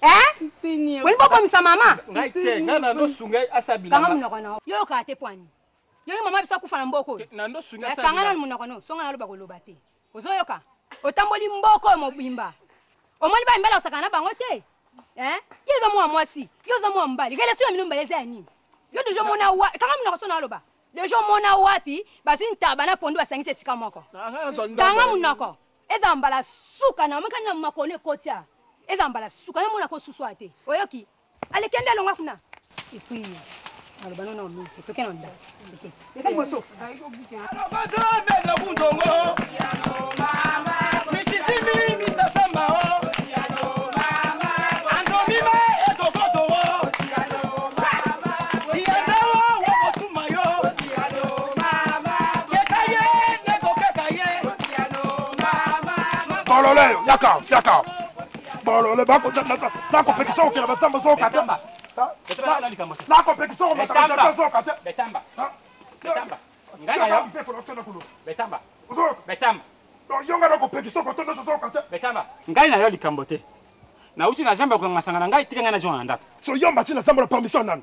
Eh? Weli bobomisa mama. Ngai te, ngai na ndo sunga asa bilanga. Kanga munoko na. Yo yo kate pwani. Yo yo mama biso akufa na mboko. Na ndo sunga asa. Kanga na munoko no. Songa na loba ko loba te. Ozo yoka? Otamboli mboko mobimba. Omoni ba mbala osaka na bango te? Eh? Yo zo mwa mwasi. Yo zo mwa mbali. Kele sio mino mbala eza nini? Yo deja mona wa. Kanga munoko sona loba. Deja mona wapi? Bazui ntaba na pondu basangisa esika moko. Kanga munoko. Ezala mbala suka na omekani na makolo ekoti awa. Ezala mbala suka na mona ko susu awa te. Oyoki? Ale kende longwa kuna. Et puis maloba no na omi te toke na ndas. Toke. Leka liboso. Alobaka meza kundongo. Misisi mi misasa mbao. bolole yaka yaka bolole bakopekisa okela basamba zoka te nakopekisa okomataazoka te yonga nakopekisa okoto nyonso zoka te ngai na yo likambo te nauti na zamba ya kokanga masanga na ngai tika ngai nazonga na ndako soyomba ti na zamba na permission nani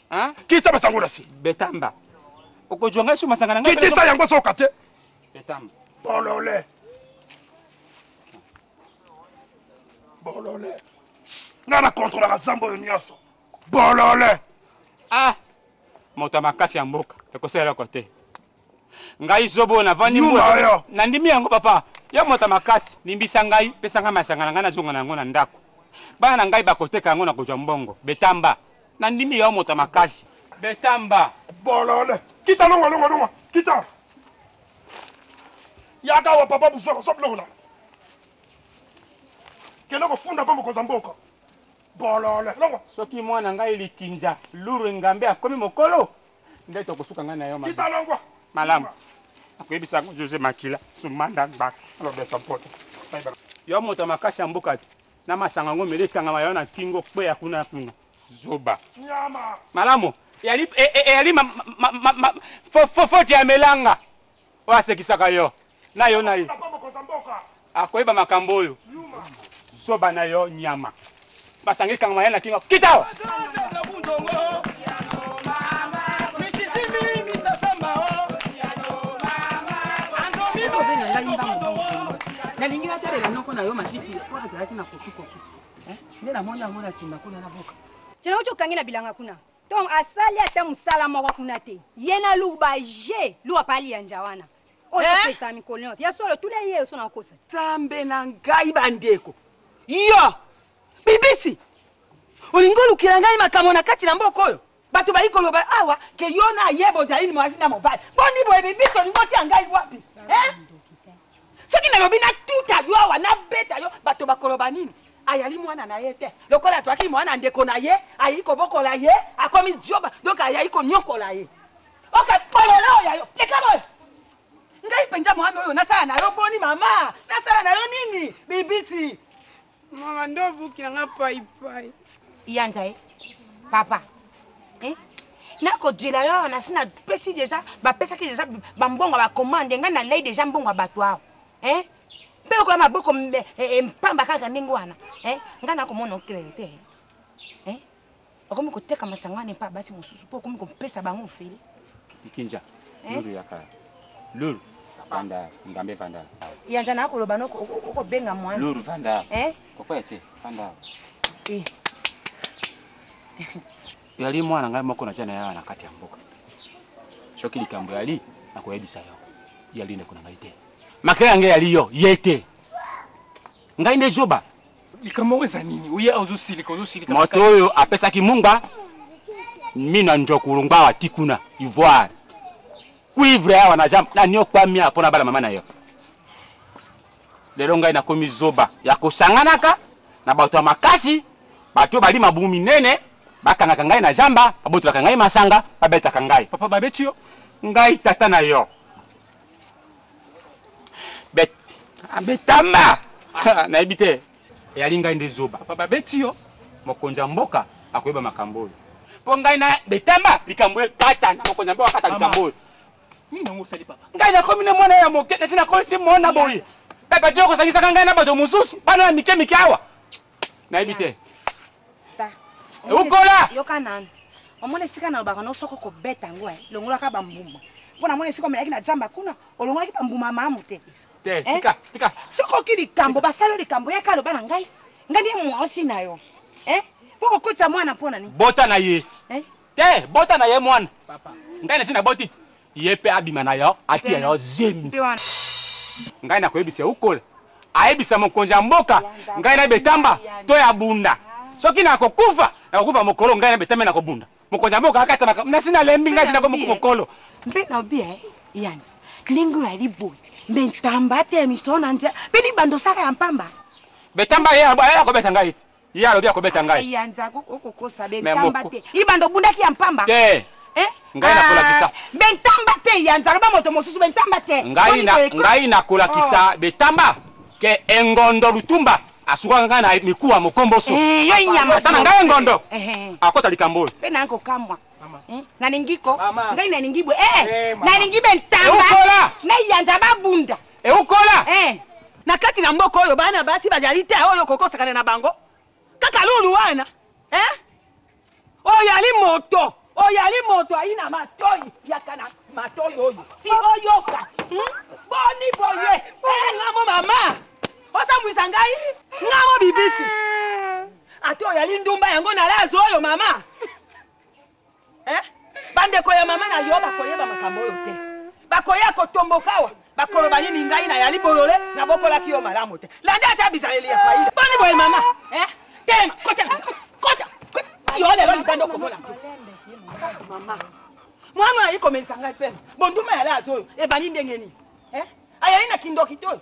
Hein? Kitisa masango na se. Betamba. Okojua ngai su masanga na ngai. Kitisa yango soka te. Betamba. Bolole. Bolole. Nga na controlaka zambo yo nyonso. Bolole. Ah. Moto ya makasi ya mboka. Ekosala eloko te. ngai zobo na vandi mbwa na ndimi yango papa ya mota makasi limbisa ngai pesa ngai masanga na ngai nazonga na yango na ndako bana na ngai bakoteka yango na kozwa mbongo betamba na ndimi ya mota makasi betamba bolole kita longa longa longa kita yaka wa papa busoko so biloko na kende kofunda mpo mokonzi ya mboka bolole longa soki mwana ngai likinja luru engambe akomi mokolo Ndeto okosuka ngai na yo mabe. Kita longwa. Malamu. Akoyebisa yango Jose Makila, Sumanda Gbaka, Roberto Mpoto. Yo moto ya makasi ya mboka te. Na masanga yango mele ekangama yo na nkingo kweya kuna na kuna. Zoba. Nyama. Malamu. Eyali e, e, eyali fofoti ya melanga. oyo asekisaka yo na yo na ye akoyeba makambo oyo zoba na yo nyama basanga ekangama ya na kingo kita awa nalingi natalela noko na yo matiti po azalaki na kosukosu eh, nde namoni yango na nsima kuna na boka cena uti okangi na bilanga kuna Donc asali ata musala moko kuna te. Ye na luba je, luba pa lianja wana. Oyo eh? pesa mikolo nyonso. Ya solo tuna ye oso na kosa. Sambe na ngai bandeko. Yo bibisi olingi olukela ngai makambo na kati na mboka oyo bato bayi koloba awa ke yo na ye bozali mwasi na mobali boni boyebi biso olingi otia ngai wapi eh? soki nalobi natuta yo awa nabeta yo bato bakoloba nini ayali mwana na ye te lokola azwaki mwana ndeko na ye ayei kobokola ye akomi joba donk ayai konyokola ye okapolola oyo ya yo leka boye ngai mpenza mwana oyo nasala na yo boni mama nasala na yo nini bibisi Maman ndo obuki na nga pai pai. Yanza eh papa. Eh nakodila yo awa nasi napesi deja bapesaki deja bambongo ya bakomande ngai nalei deja mbongo ya bato awa eh? mpe okoya maboko eh, eh, mpamba kaka ndenge wana eh? ngai nakomona okelele te bakomi koteka masanga wana epai basi mosusu mpo okomi kopesa bango ofele ikinja eh? lulu yaka lulu vanda ngambe vanda yanja na koloba no okobenga mwana lulu vanda eh? kokoya te vanda eh. yali mwana ngai moko natya na yawa na kati ya mboka soki likambo yali nakoyebisa yo yali ndeko na ngai te makela yange yali yo ye te ngai nde zoba likambo yango eza nini oye ozosilika ozosilika moto oyo apesaki mungba mina njokulu ngba wa tikuna ivoire cuivre awa na jambe na niokwami awa mpo na bana mama na yo lelo ngai nakomi zoba ya kosanganaka na bato ya makasi bato oyo bali mabumu minene bakangaka ngai na jamba babotolaka ngai masanga babetaka ngai papa babeti yo ngai tata na yo bet abetama nayebi te eyali ngai nde zoba pa babeti yo mokonzi ya mboka akoyeba makambo oyo mpo ngai na betama likambo ekatana mokonzi ya mboka akata likambo oyo nini yango osali papa ngai nakomi na mwana ya moke kasi nakolisi mwana boye bato okosangisaka ngai na bato mosusu bana ya mike mike awa nayebi te ukola yoka nanu omona esika na obaka no soko kobeta yango eh, longolaka bambuma mpo namona esika omelaki na jamba kuna olongolaki bambuma mamu te eh? soki oki likambo basali yo likambo yaka aloba na ngai ngai nde mwasi na yo eh? mpo kokotisa mwana mpo na nini bota na ye te bota na ye mwana ngai nasi naboti ye mpe abima na yo atiya yo zemi ngai nakoyebisa ya ukola ayebisa mokonzi ya mboka ngai na betamba to ya bunda soki nakokufa nakokufa mokolo ngai na betamba nakobunda mokonzi ya mboka akatamaka nasi nalembi ngai sinakomi mokolo mpe naobi eh, yanza ndenge oyo ali boye mbe ntamba atelemisa yo na nzela mpe libanda osaka ya mpamba betamba ye akobeta ngai te Ye alobi akobeta ngai. Ya nzaku okokosa be ntamba te. Ibanda obundaki ya mpamba. Te. Eh? Ngai ah, nakolakisa. Be ntamba te ya nzalo ba moto mosusu be ntamba te. Ngai na ngai nakolakisa oh. be ntamba ke engondo lutumba asukaka ngai na mikuwa mokomboso. Eh, yo nyama. Sana ngai engondo. Eh, eh. Akota likambo oyo. Pe na kokamwa. Eh, nalingi ko ngai nalingi bwe eh, eh nalingi bentamba na yanza babunda Eukola! Eh! Na kati na mboka oyo bana basi bazali te oyo kokosakana na bango. Kaka lulu wana. Eh? Oyali moto. Oyali moto aina matoi yaka na matoi oyo. Ti oyoka. Hmm? Boni boye. Eh, ngamo mama. Osambwisa ngai. Ngamo bibisi. Ata oyali ndumba yango nalazo oyo mama. eh? bandeko ya mama na yo bakoyeba makambo oyo te bakoya kotombokawa bakoloba nini ngai nayali bolole nabokolaki yo malamu te landa ata bizaleli ya faida boni boye mama eh? telema kotela kota yo lelo libanda okomona mama mwana ayi komelisa ngai pema bonduma ya lazo oyo ebandi ndenge nini eh? ayali na kindoki te oyo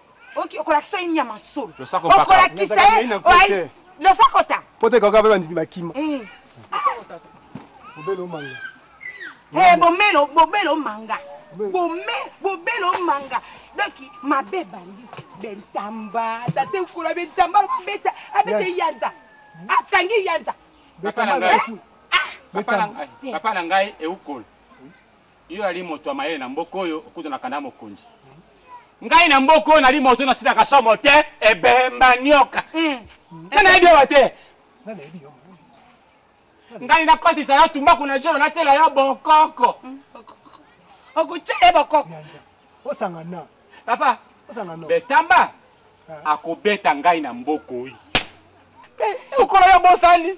oki okolakisa ye nyama solo Losako mpaka. okolakisa Nyataka ye naina nko oai- te. losako ta mpo te kaka mpe bandimi bakima Eh. obele omanga Eh, bomelo bobelo manga bome bobelo manga donc mabe bandi bentamba tata ekola bentamba abeta abeta Yes. yanza akangi yanza Papa na ngai. Eh? Papa na ngai. Papa na ngai eukol. Yo ozali moto ya mayele na mboka oyo, okutanaka na mokonzi. Ngai na mboka oyo nali moto nasilaka somo te, ebemba nioka. Hmm. Ngai nayebi yo te. Ngai nakotisa yo tumbaku na jolo natela yo bokoko. Hmm. Okotya ye bokoko. Osangana. Papa, betamba akobeta ngai na mboko oyo. Eh, okolo yo bosali.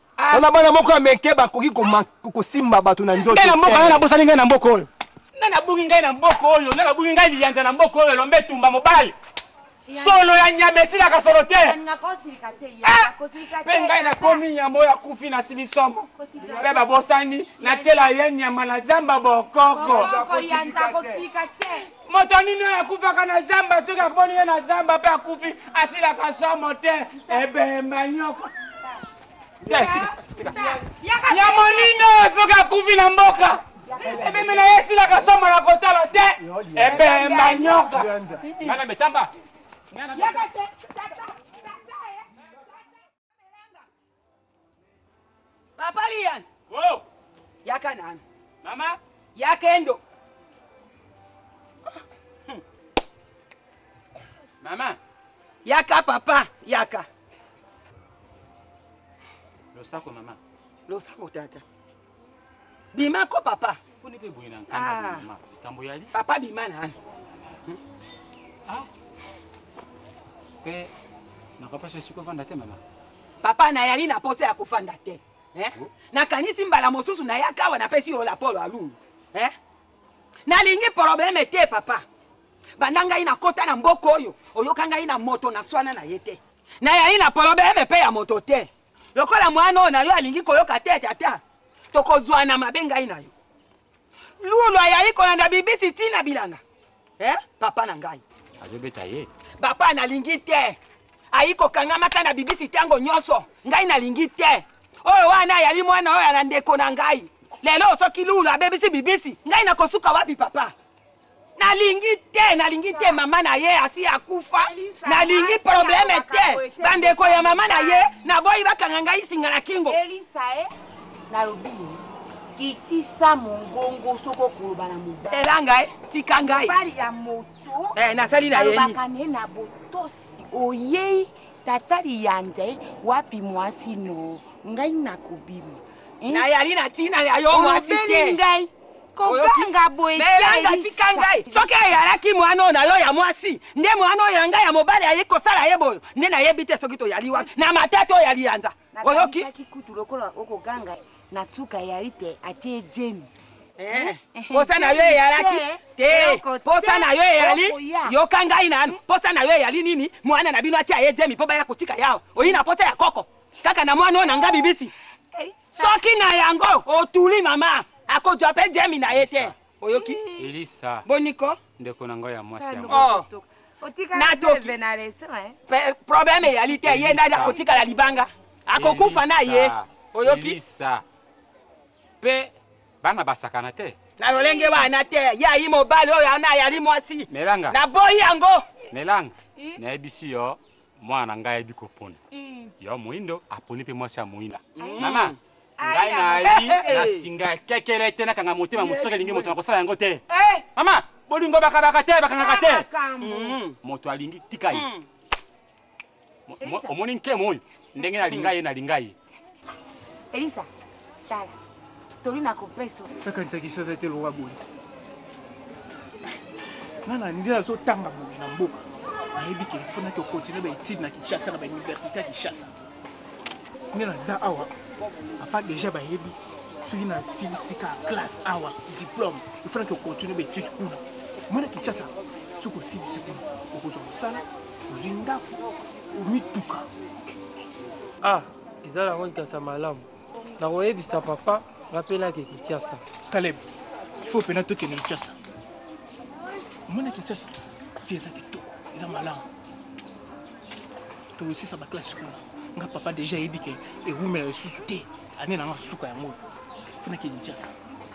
Ah. Wana bana moko ya meke bakoki kosimba bato na nzoto. Ngai na mboka, ngai nabosani ngai na mboka oyo. Ngai nabungi ngai na mboka oyo, ngai nabungi ngai liyanza na mboka oyo, elombe etumba mobali. Solo ya nyama esilaka solo te. Ah! Mpe ngai nakomi nyama oyo akufi na silisomo. Mpe babosani natela ye nyama na zamba bokoko. moto nini oyo akufaka na zamba soki akuboni ye na zamba mpe akufi asilaka somo te ebemba nyoko ya monini oyo soki akufi na mboka ebembe na ye esilaka somo na kotala te ebemba nyoka ngana metamba Papa Lian. Oh. Yaka nani? Mama. Ya Kendo. Hmm. Mama. Yaka papa, yaka. Losako mama. Losako tata. bima ko papa ah. papa bima nani ah. papa nayali na posa ya kofanda te eh? oh. nakanisi mbala mosusu nayaka awa napesi yo lapolo alulu eh? nalingi probleme te papa banda ngai nakota na mboka oyo oyoka ngai na moto na swana na ye te nayali na probleme mpe ya moto te lokola mwana oyo na yo alingi koyoka te ete ata tokozwana mabe ngai na yo lulu ayali kolanda bibisi ti na bilanga eh? papa na ngai azobeta ye papa nalingi te ayi kokangamaka na bibisi ntango nyonso ngai nalingi te oyo wana ayali mwana oyo ya na ndeko na ngai lelo soki lulu abebisi bibisi ngai nakosuka wapi papa nalingi te nalingi te mama na ye asi akufa nalingi probleme te bandeko ya mama na ye naboyi bakanga ngai singa na kingo eh, nalobi kitisa mongongo soki okoloba na mobali ela ngai tika ngai mobali ya moto eh, nasali na yelobaka ne na botosi oyei tata liyanda eh, wapi mwasi no ngai nakobima nayali na ntina ya yo mwasi te ngai koganga boye melanda tika ngai soki eyalaki mwana oyo na yo ya mwasi nde mwana oyo ya ngai ya mobali aye kosala ye boyo nde nayebi te soki toyali wapi na matete oyo ya liyanza oyoki kutu lokola okoganga na suka eyali te atie jemi eh, eh, posa eh, na yo eyalaki te posa na yo eyali yoka ngai nanu posa na yo eyali nini mwana na bino atia ye jemi mpo baya kotika yawa oyi na posa ya koko kaka na mwana oyo na nga bibisi soki na yango otuli mama akozwa mpe jemi na ye te oyoki elisa boniko ndeko na ngai ya mwasi ya oh. natoki eh? probleme eyali te ye nani akotikala libanga akokufa na ye oyoki mpe bana basakana te na lolenge wana te ye ayi mobali oyo ana ayali mwasi naboyi yango melanga nayebisi yo mwana na ngai ayebi kopona mm. yo moindo aponi mpe mwasi ya moina mm. mama ngai nayebi na singa ya kekele te nakanga motema moto soki elingi moto nakosala yango te eh. mama bolingo bakabaka te bakangaka te mm. moto alingi tika ye omoni nkemo oyo ndenge nalinga ye nalinga ye Elisa, tala. Toli na kopeso. Nakanisaki sasa te lowa boye. Nga na nzela azotanga boye na mboka. Nayebi ke fo naki okontinue ba étude na Kinshasa na ba université ya Kinshasa. Nde naza awa. Papa deja bayebi soki nasilisi ka classe awa diplôme ifo naki okontinue ba étude kuna. Mwana Kinshasa soki osilisi kuna okozwa mosala ozwi ndako omituka ah eza na kontasa malamu nakoyebisa papa nga mpe nake kinshasa kaleb ifo mpena tokende kinshasa omona kinshasa fi eza kitoko eza malamu tosisa baklase kuna nga papa deja ayebi ke ewumela lisusu te ane nanga suka yango mpo nake kinshasa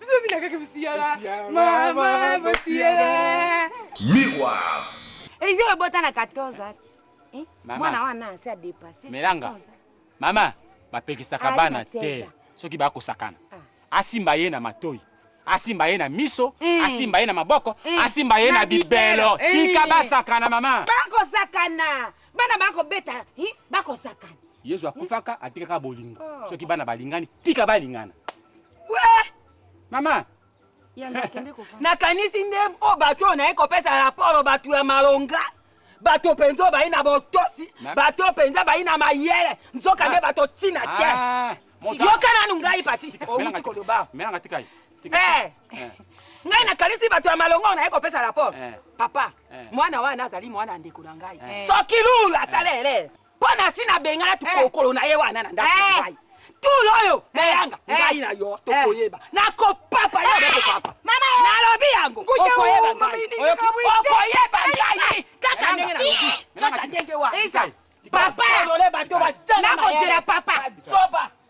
biso bina kaka bosiyala mama bosiyala miroir ezo ebota na 14 ans eh? mwana wana asi adepasse melanga mama bapekisaka bana te soki bakosakana ah. asimba ye na matoi asimba ye na miso mm. asimba ye na maboko mm. asimba ye na bibelo eh. tika basakana mama bakosakana bana bakobeta bakosakana yesu akufaka atikaka bolingo oh. soki bana balingani tika balingana we mama nakanisi nde mpo bato oyo naye kopesa raporo bato ya malonga bato mpenza bayi na botosi bato mpenza bayi na mayele nzoka nde ah. bato ntina te ah. yoka nanu ngai pati owuti koloba eh. eh. ngai nakanisi bato ya malonga oyo naye kopesa raporo eh. papa eh. mwana wana azali mwana ya ndeko na ngai eh. soki lulu asala eh. elere mpo na si nabengana tukokolo na ye wana na ndako na ngai tulu oyo nayanga ngai na yo tokoyeba nakopapa yo nakopapa nalobi yango okoyeba ngai okoyeba ngai kaka ndenge na kaka ndenge wana papa nakojela papa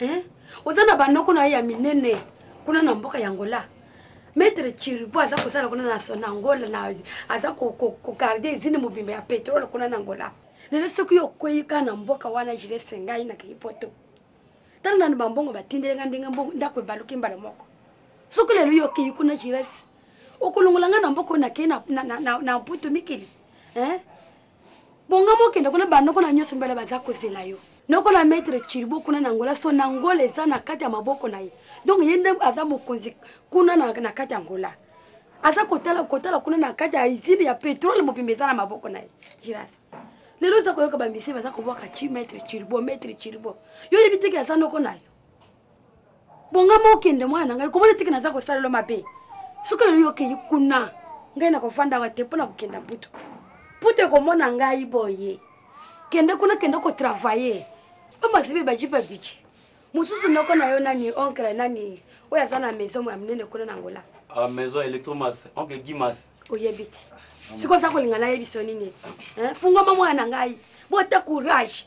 eh? oza na banoko na yo ya minene kuna na mboka ya ngola maître chiripo aza kosala kuna na son angola na aza kokarde ezini mobimba ya petrole kuna na ngola lelo soki okwei ka na mboka wana jilese ngai nakei poto tala nanu bambongo batindeli ngai ndenge mbongo ndako ebaluki mbala moko soki lelo yo okei kuna jilese okolongola ngai na mboka oyo nakei na mputu mikili eh? bonga mokende kuna banoko na nyonso mibale baza kozela yo noko na maître chiribo kuna na angola so na angola eza na kati ya maboko na ye donc ye nde aza mokonzi kuna na, na kati ya angola aza kotala kotala kuna na kati ya izini ya petrole mobimba eza na maboko na ye jiras lelo oza koyoka bamisie baza kobwaka chi maître chiribo maître chiribo yo oyebi teke aza noko na yo bonga mokende mwana na ngai komona tiki naza kosalelo mabe soki lelo yokei kuna ngai nakofanda awa te mpo na kokenda mputu mputu ekomona ngai boye kende kuna kende kotravaille bamazibe bajipe bici mosusu noko na yo nani onkle nani oyo aza na maison ya monene kuna na ngola ah, maison electromas oncle gimas oyebi te sikoyo oza kolinga nayebisa yo nini fungwama mwana na ngai bota courage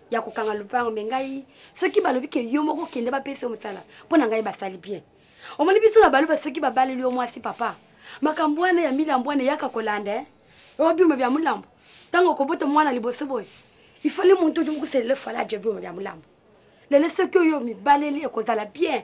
ya kokanga lopango me ngai soki balobi ke yo moko kende bapesi yo mosala mpo na ngai basali bien omoni biso na baluba soki babaleli yo mwasi papa makambo wana ya milambo wana eyaka kolanda eh? obima bya molambo ntango okobota mwana liboso boye ifale muntu odi mokuselele fala aja obima bya molambo lelo soki oyo mibaleli ekozala bien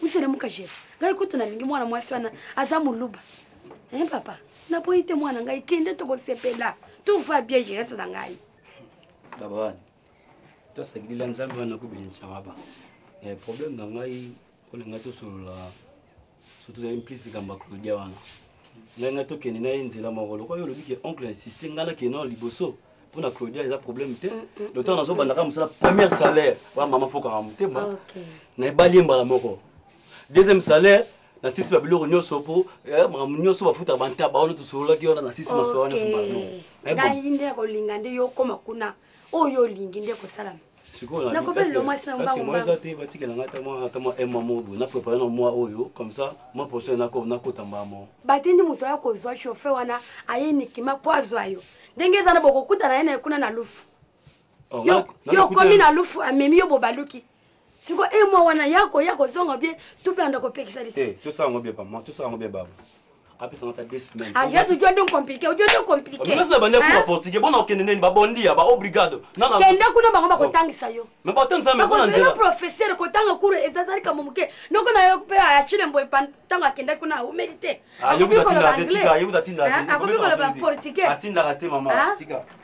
Musele muka je. Ngai kutu na lingi mwana mwasi wana aza muluba. Eh papa, na boyi te mwana ngai kende toko sepela. Tout va bien je reste na ngai. Baba wana. To sagilila nzambe wana ko benisa baba. Eh problème na ngai ko na ngai to solola surtout na implice likambo ya claudia wana ngai ngai tokende na ye nzela moko lokola yo olobi ke oncle insiste ngai nakende nao liboso mpo na claudia eza problème te mm, mm, le temps mm, nazobandaka mosala première salaire wana mama fokaka motema na ebali ye mbala moko deuxième salaire nasisi babiloko nyonso mpo eh, makambo nyonso bafutaka bantaba wana tosololaki wana nasisi masolo wana nyonso mbala moko ngai nde nakolinga nde yo okoma kuna oyo olingi nde kosalama nakobelelo mwasi na mbangoeza te batikela ngai ata mwa ata mwa ema mobo na prépare na mwa oyo comme ça mwa prochaine nakota mbamo batindi moto aya kozwa chauffe wana aye nikima mpo azwa yo ndenge eza na bokokutana ye na ye kuna na lufu oh, yo okomi na lufu amemi yo bobaluki siko emwa wana ya koya kozonga bie tupe anda kopekisa lisusu eh, tosala yango bie pama tosala yango bie baba apesa nga ata deux semaines ah jesus ojua nde compliqué ojua nde compliqué mais na banda kuna portugais bona okende nini ba bon dia ba obrigado na na kende kuna bango bakotangisa yo mais batangisa mais kuna nzela professeur kotanga cours ezazali kamo moke noko na yo pe ya chile mboye ntango akenda kuna aumeli te akoki koloba anglais akoki koloba portugais atindaka te mama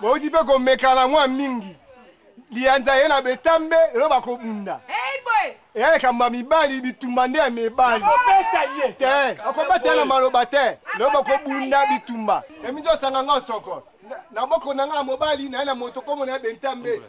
bouti mpe komekana mwa mingi liyanza ye na betambe lelo bakobunda eya likambo ya mibali bitumba nde ya mibali te bakobeta ye na maloba te lelo bakobunda bitumba emijo osanga nga osoko na boko na nga na mobali naye na moto komo na ye bentambe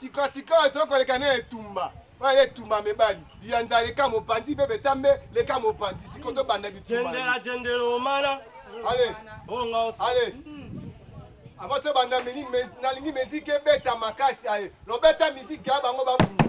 Sikasikawa tokoleka na etumba oyo ya etumba ya mibali. Liyanza leka mopanzi mpe betambe leka mopanzi. Sikoyo tobanda bitumba. Jendela jendela omana. Ale. Bongo. Ale. Avant tobanda mini nalingi miziki ebeta makasi aye. Lobeta miziki ya bango babunda.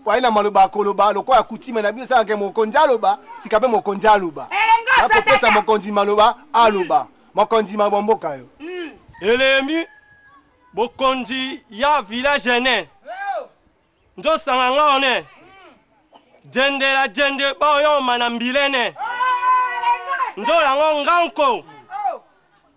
Mpo azali na maloba ya koloba, lokola kutime na bino esalaka ete mokonzi aloba, sika mpe mokonzi aloba. Nakopesa mokonzi maloba, aloba mokonzi ma bwa mboka yo. Elemi, bokonzi ya village ene, nzo sanga nga one, djende la djende baoyoma na mbila ene, nzo lango nga nko.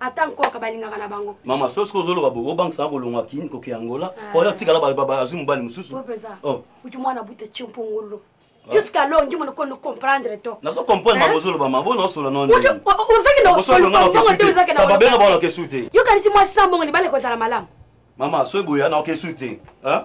ata nkoka balingaka na bango mama so soki ozoloba boye obangisa kolongwa kin koke angola ah. oyo atikala azwi mobali mosusu oh. uti mwana buta tye mpongolo ah. jusqu'à l'heure ndimo noko no comprendre to nazo comprendre ma bozo loba ma bona osola non ndio ozaki na osola na bongo te ozaki na sababu benga bona kesu te yo kanisi mwa sambongo libale ko zala malamu mama so eboya na kesu te hein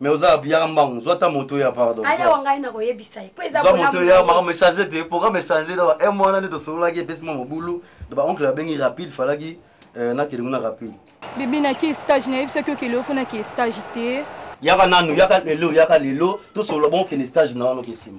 mais oza yaka mbangu zwa ata moto ya pardon ayawa ngai nakoyebisa ye mpo eza zwa moto ya makambo echange te programme echange na ba m wana nde tosololaki epesi mwa mobulu na baoncle babengi rapide falaki euh, nakende kuna rapide bibi nake stage nayebisaki okele ofo nake stage te yaka nanu yaka lelo yaka lelo tosolola bongo kende stage na wana okesima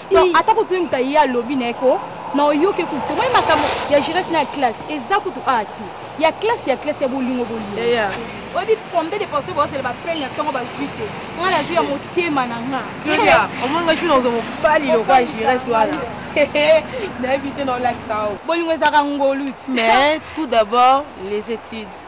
Donc ata ko tuni muta ye alobi na eko na oyoke ku to mai makambo ya jeunesse na classe eza kutu a te ya classe ya classe ya bolingo bolingo. Yeah. oyebi combien de personnes bazala baprene ya ntongo bazwi te nga nazwi ya motema na nga claudia omoni nga juna ozo mobali lokola girete wana nayebi te na olakisa bolingo ezalaka ngolu mais tout d'abord les études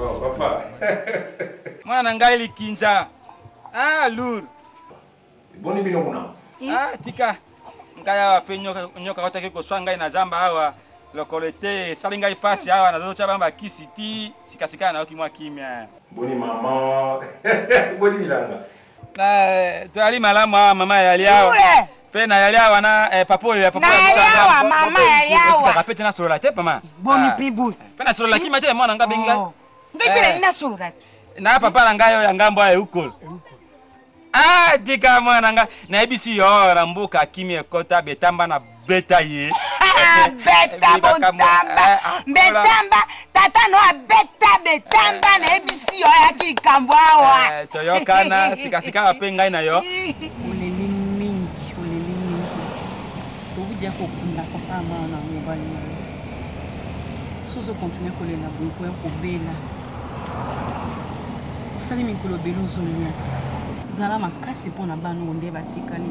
Oh, papa. Mwana na ngai likinja. Ah, lourd. Boni bino kuna? Ah, tika. Ngai awa pe nyoka nyoka otaki koswa ngai na zamba awa. Lokolo ete esali ngai pasi awa nazotya bango bakisi ti sikasika nayoki mwa kimia. Boni mama. Boni bilanga. Eh, toyali malamu awa mama yayali awa mpe nayali awa na eh, papa oyo ya papaape te nasolola te mama boni ah. mpe boni mpe nasolola kima te mwana nga bengi ngai oh. ngai mpe eh. nani nasolola te na papa na ngai oyo ya ngambo ya eukolo ah, tika mwana nga nayebisi yo na mboka kimi ekota betamba na beta ye ah, beta eh, bontamba eh, ah, betamba tata no abeta betamba eh. nayebisi yo ayaki likambo awa toyokana sikasika ape ngai na yo oleli mingi oleli mingi tokudia kokunda papa mwana na mobali na yo sozo kontinue kolela boyoko ya kobela osali mikolo beli ozolia zala makasi mpo na bana oyo nde batikali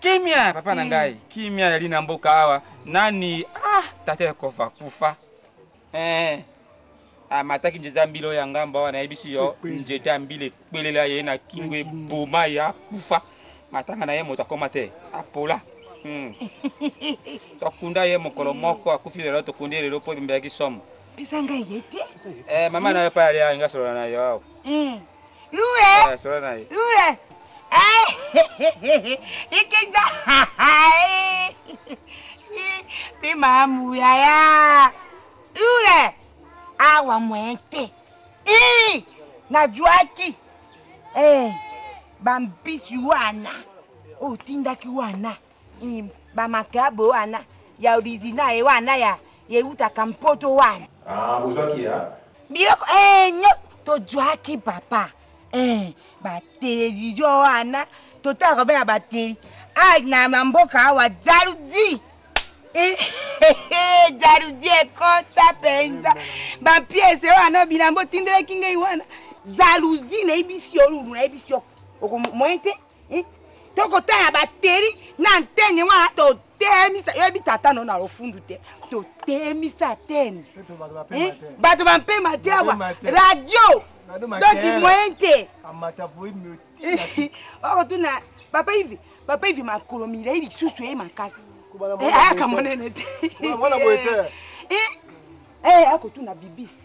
kimia papa na ngai kimia yali na mboka awa nani ah tata ya kofa kufa eh amataki nzete ya mbila oyo ya ngambo awa nayebisi yo nzete ya mbila ekwelela ye na kingo eboma ye akufa matanga na ye moto akoma te apola hmm. tokunda ye mokolo moko akufi lelo tokundi ye lelo mpo ebembelaki somo eza ngai ye te eh, mama na yo mpe alia ngai solola na yo awa hmm. Lule. Eh, solo na ye. Lule. Eh, ikinja. Ti mamu yaya. Lule. Awa mwente. Ii. Na juaki. Eh. Bambisi wana. Otindaki wana. Oh, bamakabo wana ya original eh, wana ya yeutaka mpoto wana ah, bozwaki ya biloko eh, nyo tozwaki papa eh, batelevizio wana totala kobe na bateli ah, na mamboka awa jaludi eh, jaludi ekota mpenza bapiese wana bilambo otindelaki ngai wana jalousi nayebisi yo lulu nayebisi yo moyen te hmm? tokotala bateri na antene wana totemisa yoyebi tata no na lofundu te totemisa atene eh, bato bampema te awa radio doki moyen te okotuna papa ivi papa ivi makolo milai lisusu eye makasi ayaka eh, monene te eh, akotuna bibisi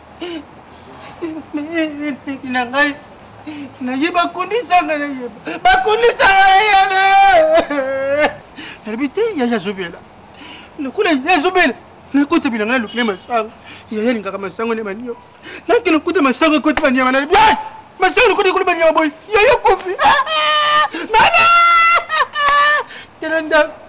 eleki na ngai naye bakundisanga na ye bakundisanga na ye nalobi te yaya azobela lokola yaya azobela nakuta bilanga naluki na masango yaya alingaka masango nde baniyo nake nakuta masango ekoti banyama nalobi masango lokola ekoti banyama boye yaya kofi nana tela ndako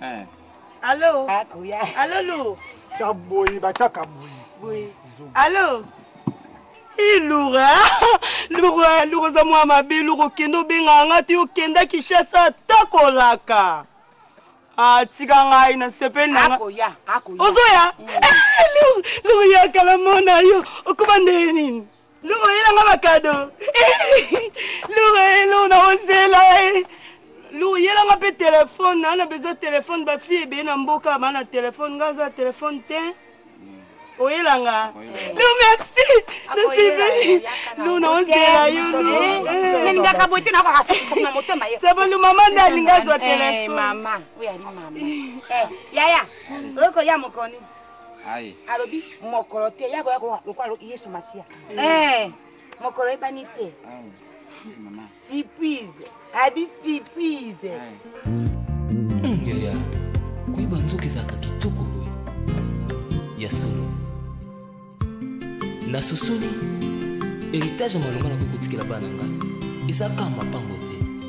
eh. Allô Akuya. Allô Lou. Ka boyi ba ka boyi. Boyi. Allô ilura lura lura oza mwa mabe lura okende obengaka nga te okenda kishasa atakolaka atika ah, ngai nasepeli nanga ozoya eh, lura yakala mona yo okoba ndenge nini Loro yela nga ba cadeau. Loro elo na ozela. Loro yela nga pe téléphone, na na besoin téléphone ba fille ebe na mboka ba na téléphone, nga za téléphone te. Oyela nga. Loro merci. Na sibeli. Loro na ozela yo loro. Mais ninga ka bote na ka soki na motema ye. Sebo lu mama nda ninga zo téléphone. Eh mama, oui ari mama. Eh yaya, oko ya mokoni. Aye. Alobi mokolo te yako yako lokola loki Yesu Masia. Mm. Eh, mokolo ebani te. Mama. Tipiz, abi tipiz. Mm, ya ya. Kui banzuki zaka kitoko boy. Ya solo. Na sosoli héritage malonga na kokotikela bana nga. Eza kama pango.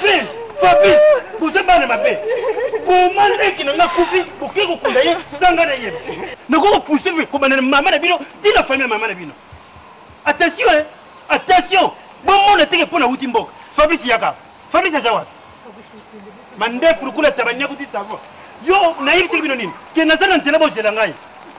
Prince, Fabrice, boza bana mabe. Koma leki na nga kufi, boke kokunda ye sanga na yeba. Nako ko poursuivre kobanda na mama na bino, ti na famille ya mama na bino. Attention, hein? Attention. Bomona teke mpo na wuti mboka. Fabrice yaka. Fabrice aza wapi? Mandefu lokola tabaniaku ti savon. Yo nayebisaki bino nini? Ke naza na nzela bozela ngai.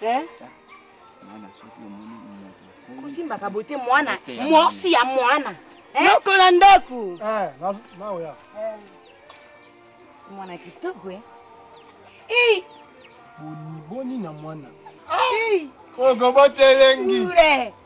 eh? kosimbaka bote mwana mwasi ya mwana eh? lokola ndako eh, mwana kitoko e boniboni na mwana oyo gobotelengi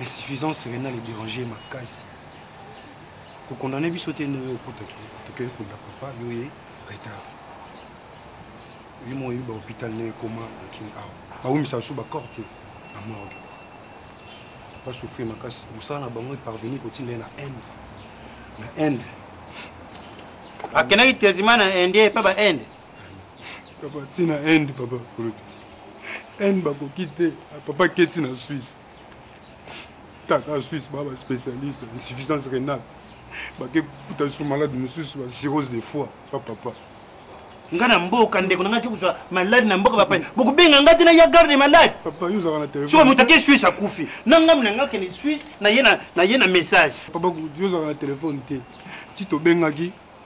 insuffisance renale déranger makasi kokondane biso te nde oyo okutaki tokei kunda papa yo ye retard yo moko oyebi bahopital nde ekoma na kin awa bawumisa lisusu bacor te na morgue basouffrir makasi mosala na bango eparvenir kotinda ye na inde na inde akendaki traitement na indien epa ba inde papa ti na inde papa kulutu inde bakoki te ah, papa keti na suisse tata suisse baa baspécialiste insuffisance rénale bake kuta sur malade mosusu basirose de foi pa papa nga na mboka ndeko na ngaki kozwa malade na mboka bapaya bokobenga nga te naya garde malade soki moto ake suisse akufi na ngambo na nga kende suisse naye na message ozalaka na telefone te ti tobengaki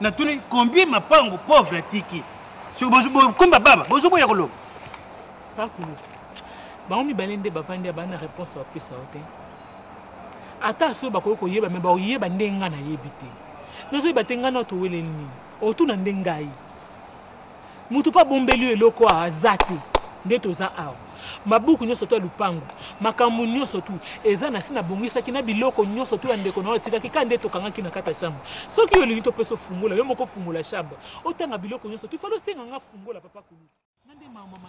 natuni combien mapango pauvre atiki bokomba baba bozoboya koloba bakulu bango mibale nde bavandi abaa na réponse bapesa yo te ata soki bakoki koyeba me bakoyeba nde ngai nayebi te nazoyeba te ngai nao toweleli nini otuna nde ngai Mutu mpe abombeli yo eloko awa aza te. Nde toza awa. Mabuku nionso to ya lupangu, makambu nionso tout eza na si na bongisaki na biloko nionso tout ya ndeko na yo atikaki kaka nde tokangaki na kati ya chambre. Soki yo olingi topesa ofungola yo moko ofungola chambre otanga biloko nionso tout fallait osenga nga fungola papa kulutu. Nga nde mawa mama.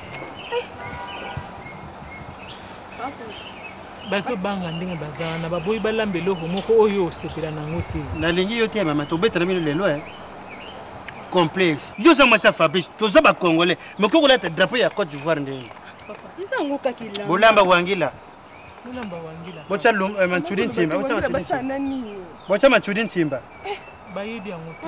bazobanga ndenge baza wana baboyi balamba eloko moko oyo osepela na yango te nalingi yo te mama tobetana bino lelo e complexe yo oza mwasi ya fabrice toza bacongolais moki okolata drapeau ya cote d'ivoire ndenge bolamba wangila botya eh, mancudi nsimba botya mancudi nsimba bayebi yango te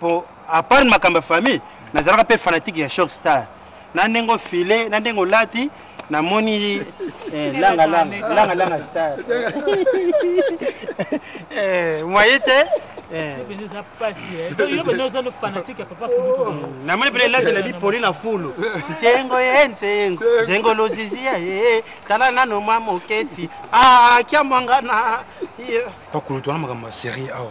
po apart makambo ya famille nazalaka mpe fanatique ya short star na ndenge ofile na ndenge olati namoni eh, langa langa langa langa star eh, moye te eh. namoni mpena elatela bipoli na fulu nsengo ye nsengo nsengo lozizi ya ye tala nano mwa mokesi akia ah, mwangana pakulutu wana makambo ya serie awa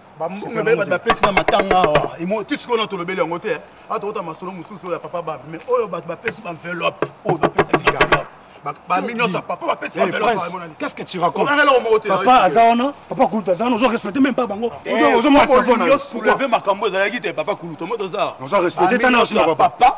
bambonga baye bato bapesi na matanga awa emo ti sikoyo na tolobeli yango te atokota masolo mosusu oyo ya papa bambi mais oyo bato bapesi baenveloppe oyo bapesi enveloppe bami nyonso ya papa bapesi baenveloppe qu'est-ce que tu racontes papa aza wana papa kulutu aza wana ozo respecte même pas bango ozo mwa savona yo souleve makambo ezalaki te papa kulutu moto oza oza respecte tana osi na papa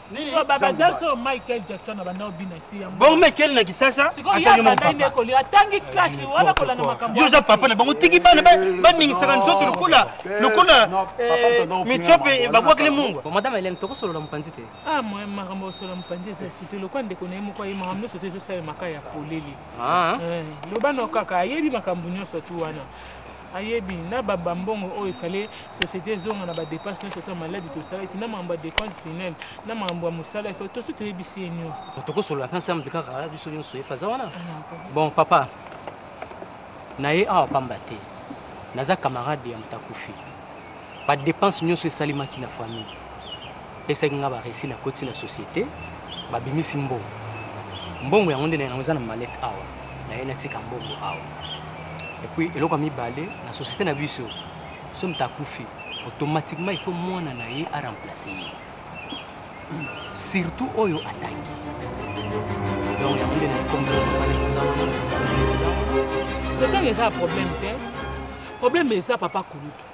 Nini? Soit baba Jean Jackson, Boubal. Michael Jackson abanda obina esi yango. Bongo Michael na Kisasa Sikoyo ye atangi mon abanda ye papa. nekoli atangi klasi wana kolanda makambo. Yo oza papa na bango tiki bana ba- baningisaka nzoto lokola lokola eh, mitsope babwakeli mungwa. Bon, madame Hélène, tokosolola mopanzi te. Ah, moi, makambo osola mopanzi eza sute lokola ndeko na ye moko aye makambo nyonso te ezosalemaka ya polele Ah. Eh, loba no kaka ayebi makambo nyonso tu wana Ayebi na ba ba mbongo oyo il fallait societe ezonga na ba depenses nionso ata malade tosalaki na makambo ya decompte final na makambo ya mosala il faut tosi toyebisi ye nionso. Tokosolola mpe ensemble kaka biso nionso ye paza wana. Bon papa na ye awa pamba te naza camarade ya moto akufi. Ba depenses nionso esalemaki na famille epesaki nga ba reçu na kotisi na societe ba bimisi mbongo mbongo yango nde yango eza na malette awa naye natika mbongo awa et puis eloko ya mibale na societe na biso so moto akufi automatiquement il faut mwana na ye a remplacer ye surtout oyo atangi donc yango nde na kombo eza wana problème eza problème te problème eza papa kulutu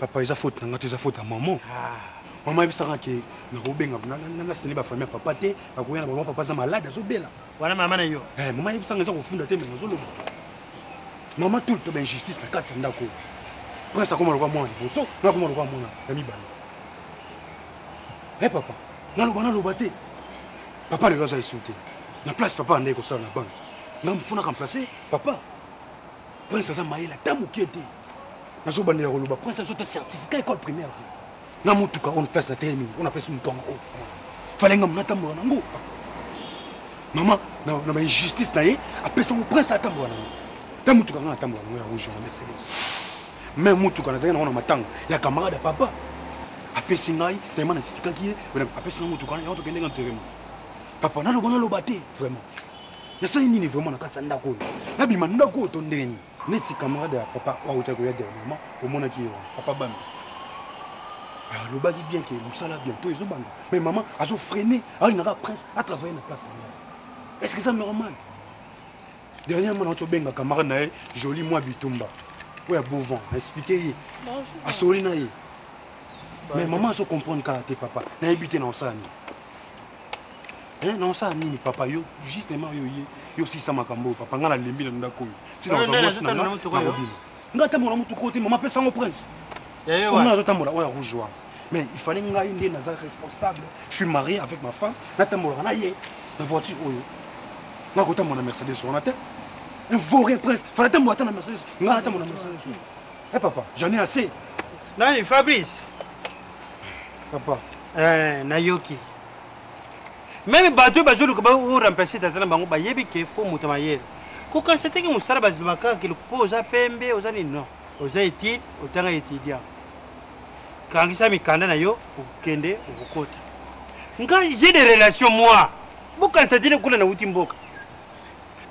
papa eza faute na nga to eza faute ya maman ah. mama ayebisaka ke nakobenga nasene bafamille ya papa te akoya na bamama papa aza malade azobela wana mama na yo eh, mama ayebisanga eza kofunda te meme azoloba mama tout le temps bainjustice na kati ya ndako oyo prince akoma lokola mwana liboso nga akoma lokola mwana ya mibale e eh, papa naloba naloba te papa lelo aza esu te na place papa andai kosala na banke nga mofunaka mplace papa prince aza mayele ata moke te nazobandela koloba prince azwa ta certificat école primaire te na motuka oyo place na telemi oyo napesi motu yango oyo fale ngambo natambola nango mama na bainjustice na ye apesa yango prince atambola nango ta motuka ngai natambola nango ya rouge yango mercedes mai motuka nazalaki nango na matanga ya camarade ya papa apesi ngai tellement na expliquaki ye apesi ngai motuka yango tokendeki nterema papa naloba naloba te vraiment nasali nini vraiment na kati ya ndako oyo nabima ndako oyo to ndenge nini neti camarade ya papa oyo autaki koya dernièrement omonaki ye wana papa bambi alobaki bien ke mosala bientôt ezobanda mais mama azofreine alingaka prince atravaille na place na ngai est ce que eza normal dernièrement nauti obenga camarade na ye joli mwa bitumba oyo ya beauvant na explike ye asoli na ye mais mama azocomprendre kaka te papa nayebi te na osala nini Eh, naosala nini papa yo justement yo ye yo sisa makambo papa ngai nalembi na ndako oyo tinaaosamosinangaakobima ngai atambola motuka oyo te mama apesa yango prince ona azotambola oyo ya rouge wana mais il fallait ngai nde naza responsable je suis marié avec ma femme natambolaka na ye na voiture oyo ngai kotambola na mercedes wana te un vaurien prince fallait atambola ata na mercedes ngai natambola na mercedes oyo e papa j'en ai assez nani fabrice papa eh, nayoki meme bato oyo bazoluka baoremplace tata na bango bayebi ke fo moto mayele kokanisa teke mosala bazilobaka kaka kilo mpo oza pembe oza nini non oza etide otanga etidia kangisa mikanda na yo okende okokota ngai je de relation moi bokanisa tene kuna nauti mboka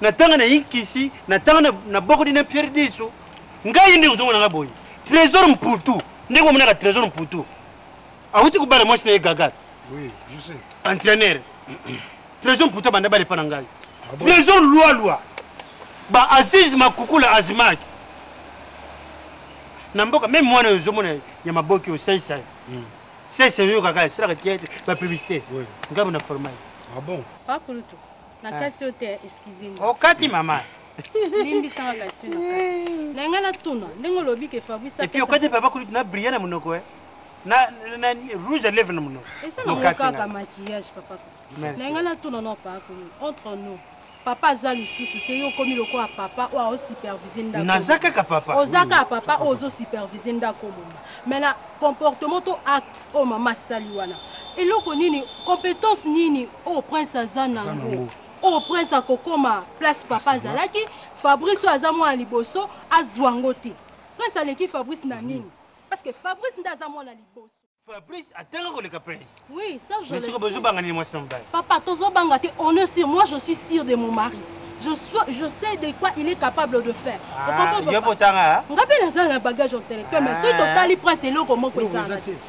natanga na inkisi natanga nabokodi na pierre diso ngai nde ozomona ngai boye trésor mputu ndenge omonaka trésor mputu awuti kobala mwasi na ye gagal entraîneur trésor mputu abanda bala epa na ngai ah trésor lualua ba aziz makukula azimak na mboka meme mwana oyo ozomona ya maboki oyo saisai hmm. saisai oyokaka esalaka te bapublicité ngambo na formaye ah nakati oyo te excuse nga okati mama limbisanga kasi na ngai natuna ndenge olobi ke fabrice epuis okati papa kulit na bria na monoko e eh? na na rouge à lèvres na monoko esa na mokaka maquillage papa na ngai natuna na papa kulit entre nous papa aza lisusu te yo okomi lokola papa oyo aosupervise ndako naza kaka papa oza kaka papa oyo ozosupervise ndako mama mai na comportement to acte oyo mama asali wana eloko nini compétence nini oyo prince aza nango oyo prince akokoma place papa azalaki fabrice oyo aza mwana liboso azwa ngo te prince aleki fabrice na nini parce que fabrice nde aza mwana liboso Fabrice atanga koleka prince. Oui, ça je. Mais siko bozo banga ni mwasi na mobali. Papa tozo banga te, on est sûr, moi je suis sûr de mon mari. Je, sois, je sais de quoi il est capable de faire. Ah, yo botanga. Hein? Ngabe na zala na bagage intellectuel, mais soki ah. totali prince eloko moko ezanga.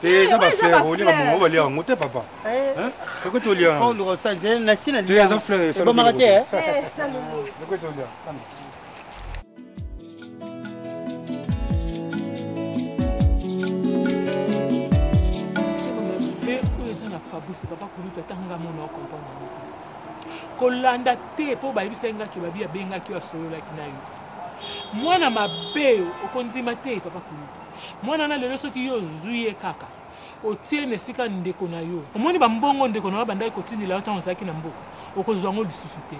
te eza ba fleur olia ba mongo balia yango te papa oko tolia fondo ko sa je na sina te eza fleur esa ba mara te eh sa mo oko tolia sa mo fabrice papa kuluta tanga mona okomprendre yango te kolanda te mpo bayebisaki ngaki babi abengaki oyo asololaki na yo mwana mabe okondima te papa kuluta Mwana na lelo soki yo ozui ye kaka otie ye na esika ndeko na yo omoni ba mbongo ndeko na yo abandaki kotindela yo tango ozalaki na mboka okozua yango lisusu te.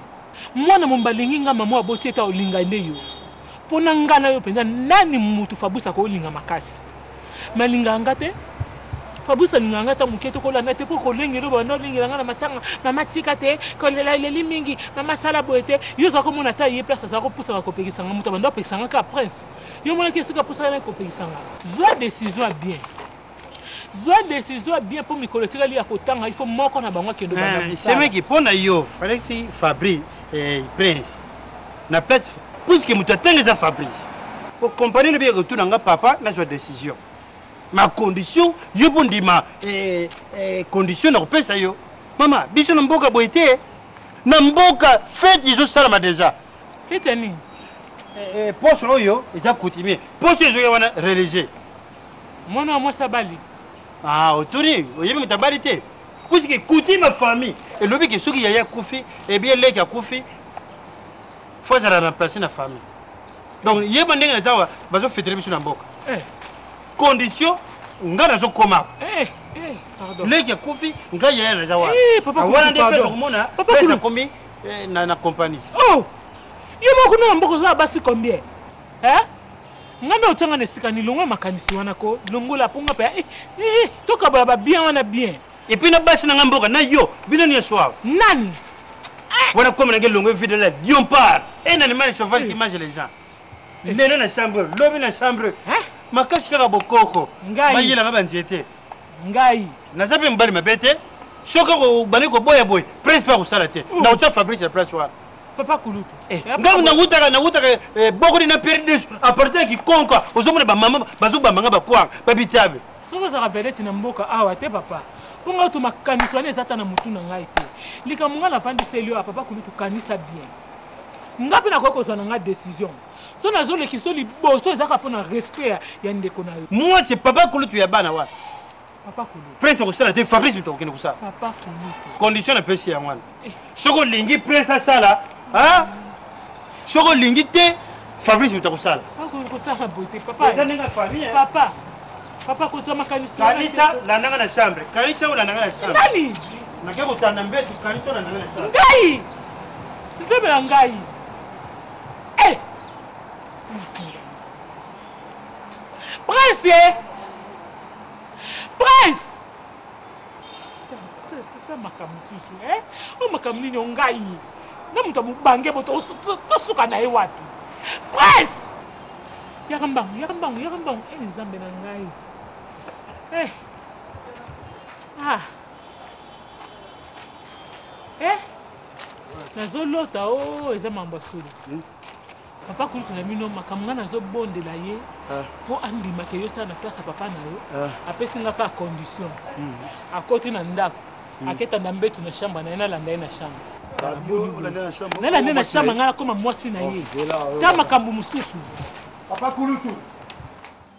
Mwana mom balingi nga maman aboti ye kaka olinga nde yo po na nga na yo penza nani mutu fabrice akoki olinga makasi mais alingaka nga te fabrice alingaka nga ata mukie toko landa te po kolengela oyo babanda olengela nga na matanga maman tika te kolela eleli mingi maman sala boye te yo ozalaki omona ata ye place azalaki opusaka kopekisa nga mutu abanda opekisa nga kaka prince Yo monaki esika posa yanaki kopekisa nga. Zwa decision ya bien. Zwa decision ya bien po mikolo etikali ya kotanga il faut moko na bango akende banda eh, kosala. Semeki po na yo falaki Fabri eh, Prince na place puisque moto atanga eza Fabrice. Okompani lobi ekotuna nga papa nazwa decision. Ma condition yo po ndima eh, eh, condition na kopesa yo. Mama biso na mboka boye te. Na mboka fete ezosalama deja. Fete ya nini? Eh, eh, poso oyo eza coutumier. Poso ezoya wana religieux. Mwana wa mwasi abali. Ah, otuni, oyebi moto abali te. Puisque coutume ya famille elobi ke soki yaya akufi, ebie leki akufi, faut azala remplace na famille. Donc yeba ndenge naza awa bazofetele biso na mboka. Eh. Condition nga nazokoma. Eh. Eh, leki akufi ngai yaya naza wana eh, wana nde mpe nakomona pesa komi Eh, na na compagnie. Oh! Yo moko na mboka za basi combien? Hein? Eh? Nga na otanga na sika ni longo makanisi wana ko longola ponga pa eh, eh, eh to kabola ba bien wana bien. Et puis na basi na nga mboka na yo bino ni soir. Nani? Eh! Wana comme na nge longo vide la dion part. Et na animal cheval qui mange les gens. Lelo na chambre, lobi na chambre. Hein? Makasi kaka bokoko. Ngai. Bayela ba nzete. ngai naza mpe mobali mabe te soki obandi koboya boye prince mpe akosala te na otya fabrice na place wana papa kulutu eh, ngai nawutaka nawutaka eh, bokoli na pierre desu aparti ya kikonka ozomona bamama bazobamba nga bakwanga babitabe soki ozalaka vedete na mboka awa te papa mpo ngai to makanisi wana eza ata na motu na ngai te likambo ngai nafandiseli yo apapa kulutu kanisa bien ngai mpe nakoki kozwa na ngai décision so nazo lekisa yo liboso eza kaka mpo na respect ya ndeko na yo mwasi papa kulutu ya bana wana prince akosala te fabrice moto akokende kosala condition napesi yango wana eh. soki olingi prince asala soki olingi te fabrice moto akosala kanisa landanga na chambre kanisa olandanga na chambre nake kotanda mbetu kanisa olandanga na chambre ngai nzobela ngai Eh! Prince eh! Prince! Tata makambo mosusu eh? Oyo makambo nini ongai na moto ya mobange bo tosuka na ye wapi? Prince! Yaka mbangu, yaka mbangu, yaka mbangu. Eh, Nzambe na ngai. Eh. Ah. Eh? nazolota o oh, eza mambo ya solo hmm? papa kulutu na bino makambo ngai nazobondela ye ah. mpo andima ke yo sala na place ya papa na yo ah. apesi ngai kaka condition hmm. akoti na ndako hmm. aketanda mbetu na chambre na ye nalanda ye na chambre nalanda na chambre ngai nakoma mwasi na ye oh, ta makambo mosusu papa kulutu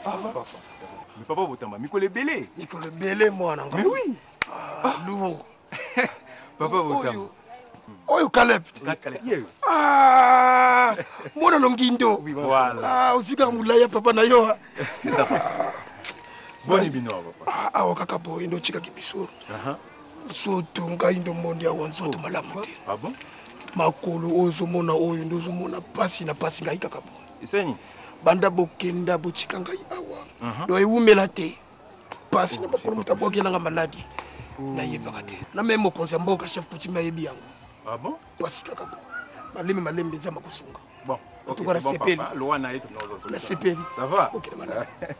Fava. Mais papa botamba mikolo ebele. Mikolo ebele mwana nga. Mais oui. Ah, lourd. papa botamba. Oyo Caleb. Caleb. Ah, mwana longindo. Oui, voilà. Ah, ozwi kaka mulaya papa na yo. Ah. C'est ça papa. Boni bino papa. Ah, ah awa kaka boye ndo otikaki biso. Aha. Nzoto ngai ndo mondi awa nzoto oh, malamu te. Ah bon? makolo oyo ozomona oyo nde ozomona mpasi na mpasi ngai kaka boye Esenyi. Banda bokenda botika ngai awa. Uh -huh. Donc ewumela te. Pasi na makolo moto abwakela nga maladi. Nayebaka te. Na meme mokonzi ya mboka chef coutume ayebi yango. Ah bon? Pasi kaka bo. Malemi malemi eza makosunga. Bon. Okay, bon, papa, loin na ye, tu nous as Ça va? Ok, madame.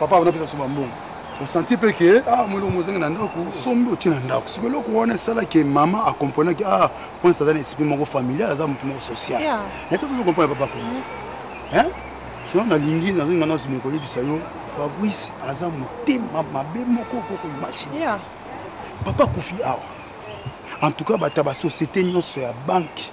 papa abana pesa biso bambongo osanti mpe ke ah, molongo mozangi na ndako sombi otie na ndako soki eloko wana esalaki mama akomponaki ah, prince aza na esprit moko familial aza motu moko social na te soki kompone papa koni mm. sinon nalingi nazolinga nazumi koyebisa yo fabrice aza motema mabe moko okoko imagine papa akufi awa en tout cas bato ya basociété nyonso ya banke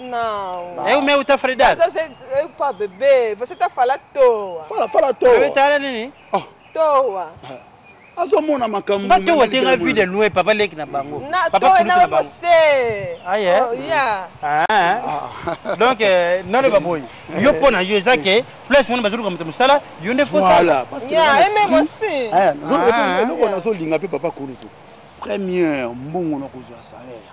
Não. Não. É o meu tafredado. Mas você é para beber, você tá fala à toa. Fala, fala à toa. Bebê tá nini? Oh. Toa. azomona makambo bato oyo atenga vie de loin papa leki na bango donc naloba boye yo mpo na yo eza ke place wana bazoluka moto mosala yo nde fosaleloko nazolinga mpe papa kulutu première mbongo na kozwa salaire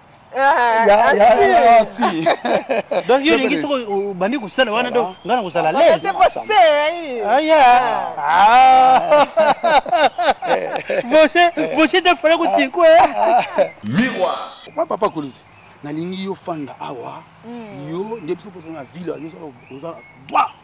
Ah, ya ah, ya ya si donc yo lingi soki obandi kosala wana donc ngai na kozala lese aya vose vose te fala kotinko miroir ma papa kolisi nalingi yo fanda awa hmm. yo nde biso kozala na ville oza na droit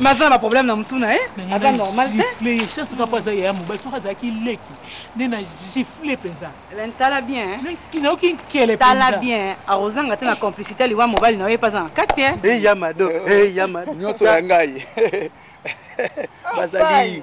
mais aza na problème na mutu na ye aza normal te gifle chance kaka mpo aza yaya mobali soki azalaki leki nde na gifle mpenza tala bien nayoki nkele tala bien akozanga te na complicité ya liwa mobali na ye mpe aza na kati e eh. yamado eh, e eh, yamado nyonso ya ngai bazali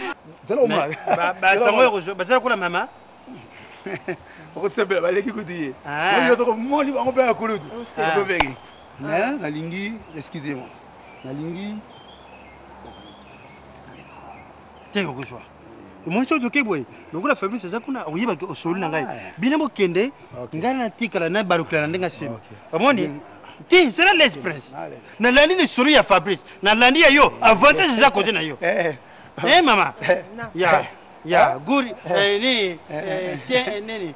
bazala kuna mama okosepela baleki kutu ye oyotokomoni bango mpe ya kulutu okobeki mais nalingi excuse moi nalingi te okozwa omonisi ojoke boye lokola fabrice aza kuna oyebaki osoli na ngai bino bokende ngai natikala na balukela na ndenge asema omoni te zala lespresse nalandi lisolo ya fabrice nalandi ya yo avantage eza kote na yo eh mama ya ya guri eh, nini eh, te eh, nini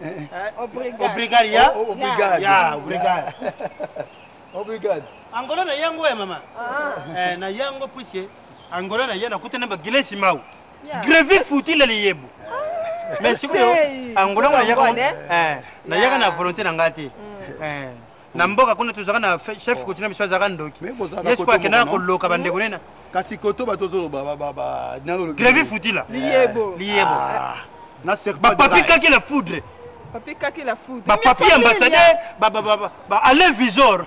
Obrigado. obrigado ya O- obrigado. ya obrigado Obrigado. angola na yango ya mama Eh, na yango puiske angola na ye nakutana ba gilesi mau grevi futile liyebu mais sikoyo Sei. angola ngo nayaka Sikoyo ngo- eh, nayaka na volonté na ngai te Eh, na mboka kuna tozalaka na chef oh. kotina biso azalaka ndoki ye sikoyo akendaka koloka bandeko nena kasi koto bato ozoloba grevi futila liyebo ah. bapapi kaki la foudre bapapi ambassadeur alain visor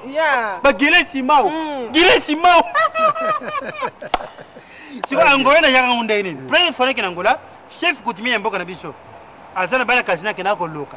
bagile simao mm. gile simao sikoyo angola na yaka ngo ndenge nini premier foreke na angola chef coutumier ya mboka na biso aza na bana kasi nakendaka koloka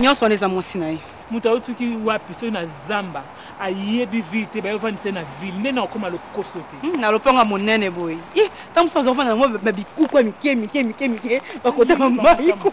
nyonso wana eza mwasi na ye moto autiki wapi soki na zamba ayebi ville te bayovandisa na ville nde na okoma lokoso te hmm, na lopango ya monene boye ntango mosusu aza kofanda yango babikuku ya mike mike mike mike bakotama maiko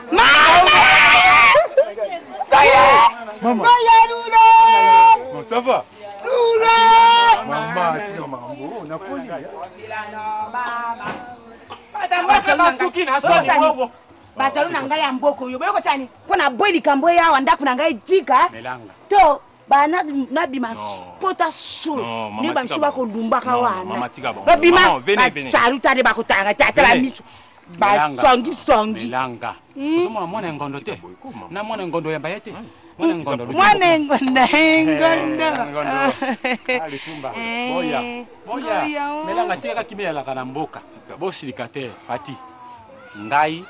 Maman. Bon, ça va Maman, tika mambo, nakoli. batalo na ngai ya mboka oyo boyokotani mpo na boyi likambo eyawa ndako na ngai jika to ba na na bima kota solo ne ba suba ko dumbaka wana ba bima ba charu tade ba kotanga ta ta misu ba songi songi langa somo hmm? mwana ngondo te na mwana ngondo ya baye te mwana ngondo mwana ngondo ngondo alitumba boya boya melanga te ka kimela la kana mboka bo silikateur pati ngai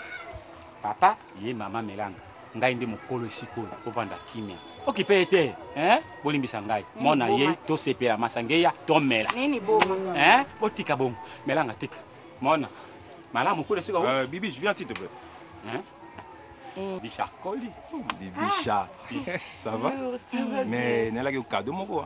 papa ye mama melanga ngai nde mokolo esika oyo ovanda kimia okipe ye te eh? bolimbisa ngai mona ye tosepela masangeya tomela eh? botika bongo melanga tika mona malamu kule sika euh, bibi je viens s'il te plaît hein? Eh. bishakoli bibisha ça va mais nalaki yo cadeau moko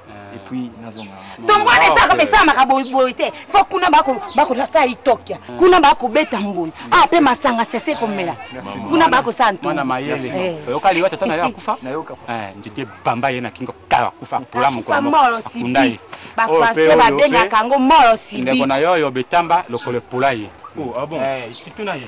epuis nazonga donc wana esaka mpe esalamaka boye te fo kuna bakolasa itokia kuna bakobeta mbuli a mpe masanga sese komela kuna bakosala ntomana mayele oyoka liwa tata na yo akufa nzete bamba ye na kingo kala akufa pola mokolo mokunda ye bafrançais babengaka yango moro sibi ndeko na yo oyo betamba lokolo epola ye tuna ye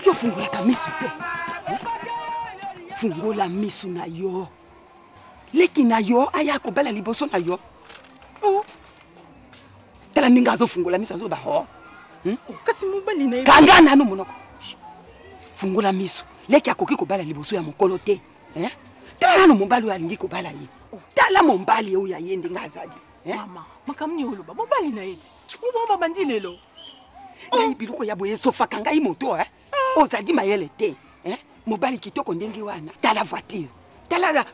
yo fungolaka misu te fungola misu na yo leki na yo aya kobala liboso na yo oh. tala ndenge azofungola misu azoba ho oh. hmm? kasi mobali na kanga nanu monoko fungola misu leki akoki kobala liboso ya mokolo te eh? tala nanu mobali oyo alingi kobala ye tala mobali oyo ya ye ndenge azali eh? makambo nini oloba mobali na ye ti mobali babandi lelo ngai biloko ya boye ezofaka ngai moto eh? ozali mayele te eh? mobali kitoko ndenge wana tala voiture tala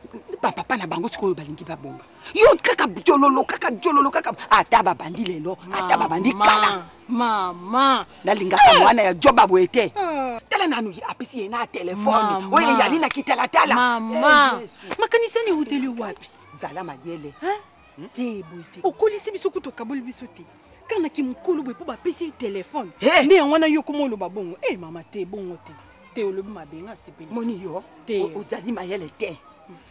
bapapa na bango sikoyo balingi babonga yo kaka jololo kaka jololo kaka ata babandi lelo ata babandi kala mama nalingaka eh. mwana ya joba boye te eh. tala nanu ye apesi ye na telefone oyo eyali na kitalatala mama eh, makanisi ani euteli wapi zala mayele hmm? te boye te okolisi biso kutu okaboli biso te kaka na kimokolo boye mpo bapesi ye telefone He! nde yango wana yo koma oloba bongo e mama te bongo te te olobi mabe nga asepeli moni yo Te. o- ozali mayele te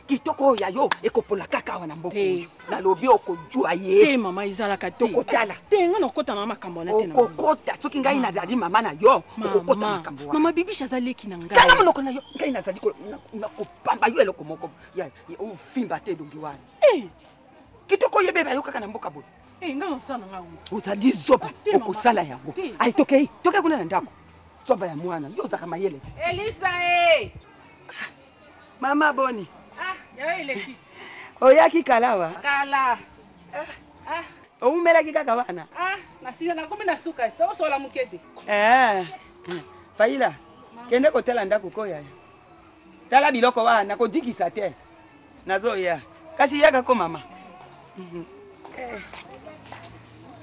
kitoko oyo ya yo ekopola kaka awa na mboka Te. oyo nalobi okojua te ye mama ezalaka te Tokotala. te nga nakota na makambo wana te na mama. okokota soki ngai nazali mama na yo okokota Mama, makambo wana mama bibish aza leki na ngai tala monoko na yo ngai nazali ko- na- nakopamba yo eloko moko Ya- ya- ofimba te elongi wana Eh, kitoko oyebe bayo kaka na mboka boye eh, ozali zoba ah, okosala yango ai tokei tokei kuna na ndako zoba ya mwana yo ozalaka mayele elisa e mama boni ah, oyaki kalawa kala ah. oumelaki kaka wana nasila nakomi na suka tosola moke te eh. faila kende kotala ndako koya tala biloko wana kodikisa te nazoya kasi yaka ko mama mhm. eh.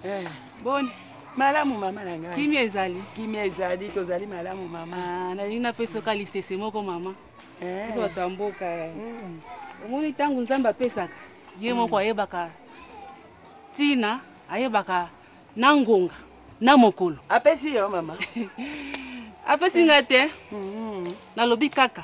Eh. boni malamu mama na ngai kimia ezali kimia ezali tozali malamu mama ah, nalingi napesa oka lisese moko mama eh. biso bato ya mboka mm. omoni ntango nzambe apesaka ye mm. moko ayebaka ntina ayebaka na ngonga na mokolo apesi yo mama apesi ngai te mm-hmm. nalobi kaka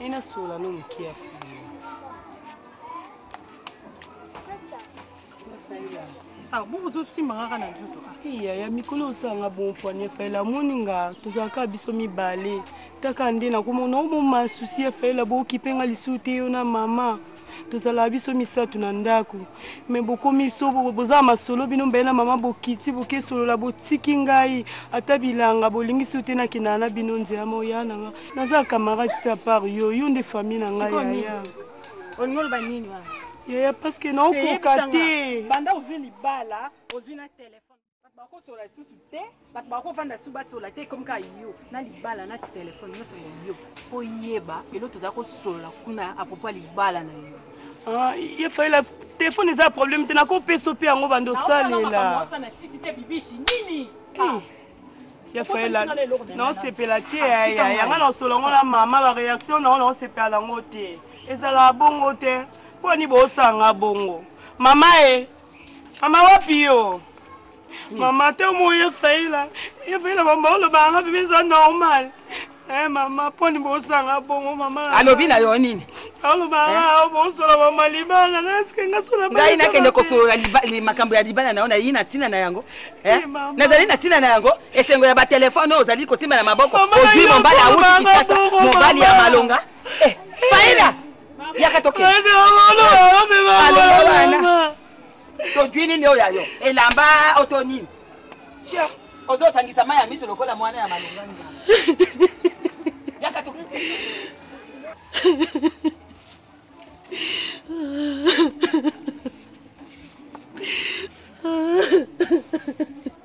Ye na sola no mukie ya fayila. Ah, bo bozo simba nga kana nzoto. Ah. Eh, ya ya mikolo osanga bon poignet fayila moni nga tozalaka biso mibale. Taka nde na komona omo masusi ya fayila bo kipe nga lisusu te yo na mama. tozalaka biso misato na ndako me bokomi so bozala masolo bino mbaye na mama bokiti bokesolola botiki ngai ata bilanga bolingi su te nakendaka na bino nzela moya na nga naza camarade te apart yo yo nde famille na ngai yaya olingi oloba nini wana yaya parceke naokoka te banda ozwi libala ozwi na telefone Bato bakosola lisusu te, bato bakovanda lisusu basola te, ekomi kaka yo na libala na telefone nyonso ya yo mpo yeba elo tozali kosolola kuna apropos ya libala na yo ah, ye faila telefone eza problème te nakopesa mpe yango banda osalela ya faela naosepela te yanga naosolo yango na mama bareaktio nango naosepela nango te ezalaka bongo te mpo ani boosanga bongo mama e Mama wapi yo? Mama te moye faila. Ye faila mama olobaka nga bibi eza normal. Eh mama poni bosanga bongo mama. Alobi na yo nini? Alobaka nga eh? bosola mama libala na eske nga sola bana. Ngai nakende kosolola makambo ya libala na yo na yina tina na yango. Eh? eh Nazali na tina na yango. Esengo ya ba telefone oyo ozali kosimba na maboko. Ozwi mobali awuti kitasa mobali ya malonga. eh, faina yaka tokealobaana tozwi nini oyo ya yo elamba oto nini sio ozotangisa mai ya miso lokola mwana ya malonga yaka toke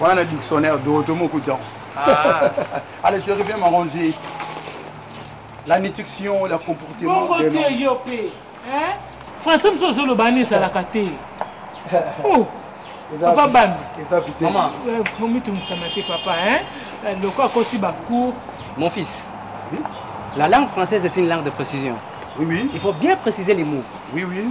wana na dictionnaire doto mokuta ah. allez je reviens m'arranger la nutrition la comportement bongo te yo pe hein français mosusu ozoloba ani ezalaka te oh. papa bambi omitungusama euh, te papa hein euh, loko akoti bacour mon fils oui? la langue française est une langue de précision oui, oui. il faut bien préciser les mots oui oui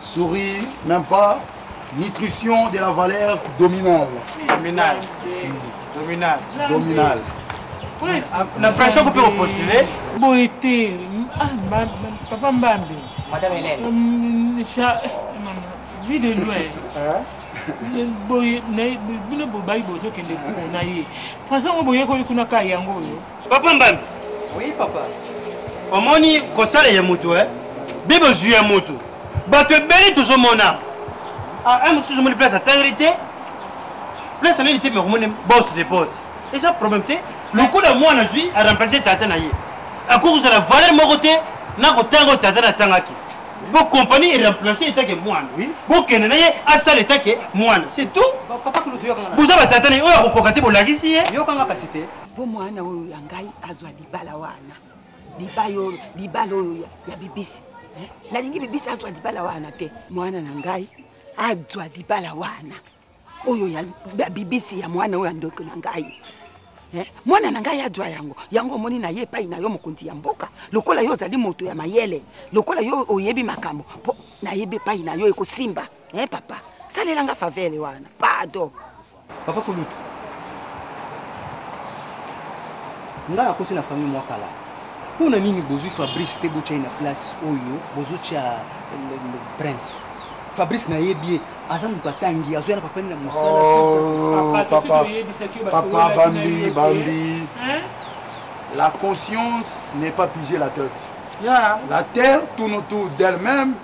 souris même pas nutrition de la valeur dominale dominale dominale dominale na francais ko mpe kopostule boye te ah, papa mbambe um, vie de loin boye bino bobai bozokende kuna ye français yango boyekoli kuna ka yango oyo papa mbambi oui papa omoni kosala ya moto e bi bozwi ya moto bato ebele tozomona a mosusu omoni place atangeli te place aleli te mekomoni bos de bos eza problème te lokola mwana azwi aremplace tata na ye akoki kozala valeur moko te na kotanga oyo tata natangaki bo compagnie eremplace etake mwana bokende na ye asala etake mwana c'est tout boza batata na ye oyo akokoka te bolakisi ye po mwana oyo ya ngai azwa libala wana libala oyo ya bibisi eh? nalingi bibisi azwa libala wana te mwana na ngai azwa libala wana oyo ya bibisi ya mwana oyo ya ndoko na ngai eh? mwana na ngai azwa yango yango omoni na ye epai na yo mokonzi ya mboka lokola yo ozali moto ya mayele lokola yo oyebi makambo mpo nayebi epai na yo ekosimba eh, papa salela nga favele wana pado Papa kulutu nga na kosi na famille mwa kala mpo na nini bozwi fabrice te botyai na place oyo bozotya prince fabrice nayebi ye aza moto atangi azoya na papa na mosala papa bambi bambi la conscience n'est pas pige la tête yeah. la terre tourne autour d'elle-même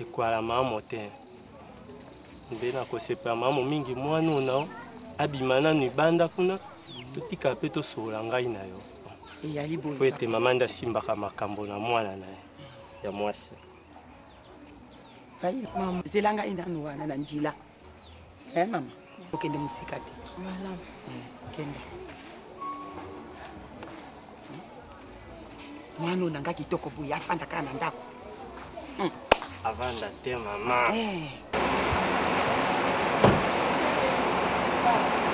Ekwala mamo te nde na kosepela mamo mingi mwana oyo nao abima nanu ibanda kuna totika pe tosolola ngai na yo eyali boye po ete mama nde asimbaka makambo na mwana na ye ya mwasi zela ngai nanu wana na njila eh mama okende mosika te malamu eh, kende mwana oyo na ngai kitoko boye afanda kaka na ndako hmm. avanda te mama eh.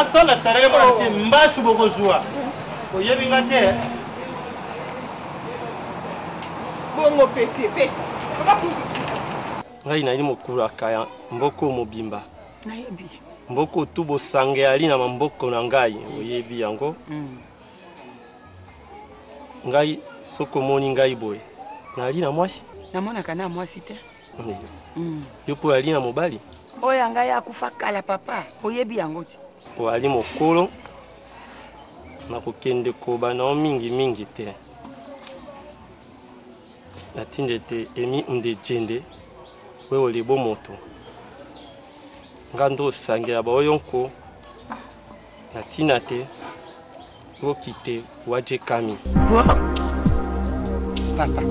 asala salele mwana te oh. mbasu bokozwa oyebi nga te bongo pete pesa ngai nayini mokulaka ya mboko mobimba nayebi mboko tu bosange ali na mamboko na ngai oyebi yango mm. ngai soki omoni ngai boye nali na mwasi namonaka na mwasi te Yo mpo oyali na mobali? Oyo ya ngai akufa kala papa, oyebi yango te. Oyali mokolo, nakokende koba na yo mingi mingi te. Natindi ete emi unde jende oyo olebo moto. Nga ndo osangela baoyo nko Na tina te okite waje kami. Papa.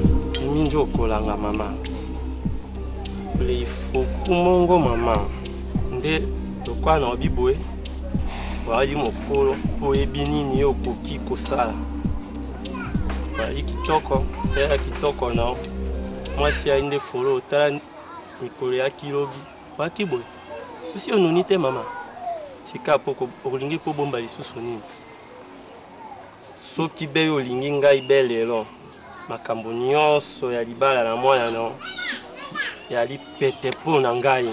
Emi njo okolanga mama. Olei foku mongo mama. Nde lokwa na obi boye. Wali mokolo oyebi nini yo okoki kosala. Wali kitoko, sala kitoko na mwasi ya nde folo otala mikolo ya kilobi. Waki boye esi onuni te mama sika po olingi ko bomba lisusu nini soki be yo olingi ngai be lelo makambo nyonso ya libala na mwana no yali pete po na ngai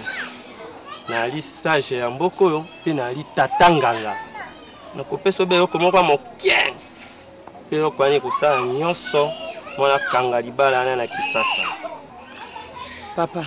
nali sage ya mboka oyo mpe nali tata nganga nakopesa obe eloko moko ya moke mpe eloko wana ekosala nyonso mwana kanga libala wana na kisasa papa